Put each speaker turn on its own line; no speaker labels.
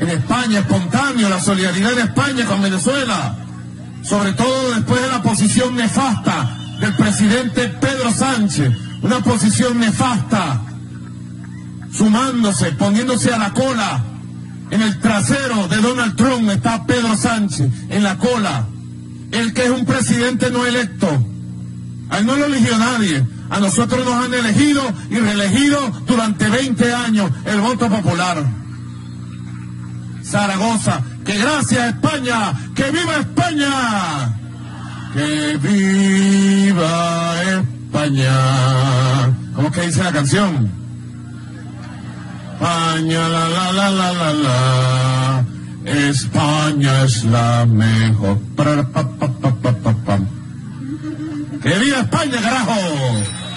en España, espontáneo, la solidaridad en España con Venezuela, sobre todo después de la posición nefasta del presidente Pedro Sánchez, una posición nefasta, sumándose, poniéndose a la cola. En el trasero de Donald Trump está Pedro Sánchez, en la cola. El que es un presidente no electo. A él no lo eligió nadie. A nosotros nos han elegido y reelegido durante 20 años el voto popular. Zaragoza, que gracias España, que viva España, que viva España. ¿Cómo que dice la canción? España, la la la la la la. España es la mejor. ¡Que viva España, carajo!